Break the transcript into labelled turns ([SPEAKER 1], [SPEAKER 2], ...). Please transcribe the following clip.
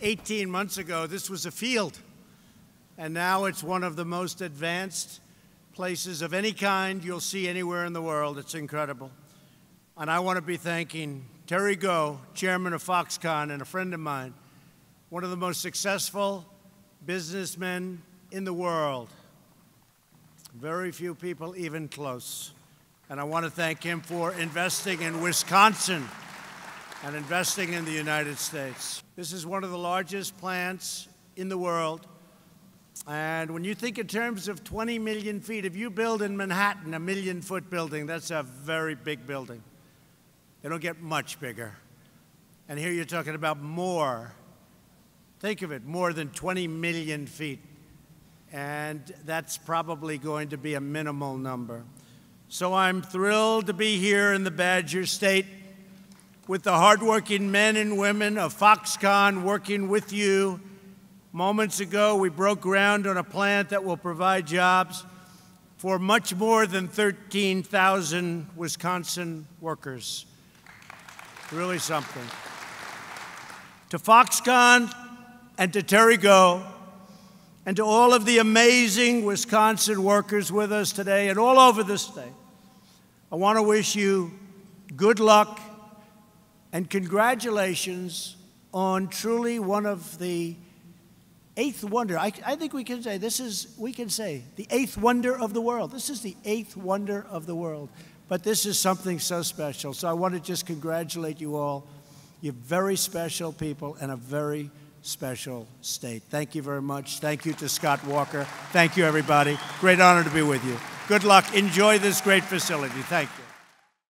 [SPEAKER 1] 18 months ago, this was a field. And now it's one of the most advanced places of any kind you'll see anywhere in the world. It's incredible. And I want to be thanking Terry Gou, chairman of Foxconn and a friend of mine, one of the most successful businessmen in the world. Very few people even close. And I want to thank him for investing in Wisconsin and investing in the United States. This is one of the largest plants in the world. And when you think in terms of 20 million feet, if you build in Manhattan a million foot building, that's a very big building. They don't get much bigger. And here you're talking about more. Think of it, more than 20 million feet. And that's probably going to be a minimal number. So I'm thrilled to be here in the Badger State with the hardworking men and women of Foxconn working with you. Moments ago, we broke ground on a plant that will provide jobs for much more than 13,000 Wisconsin workers. Really something. To Foxconn and to Terry Gou and to all of the amazing Wisconsin workers with us today and all over the state, I want to wish you good luck and congratulations on truly one of the eighth wonder. I, I, think we can say this is, we can say, the eighth wonder of the world. This is the eighth wonder of the world. But this is something so special. So I want to just congratulate you all. You're very special people and a very special state. Thank you very much. Thank you to Scott Walker. Thank you, everybody. Great honor to be with you. Good luck. Enjoy this great facility. Thank you.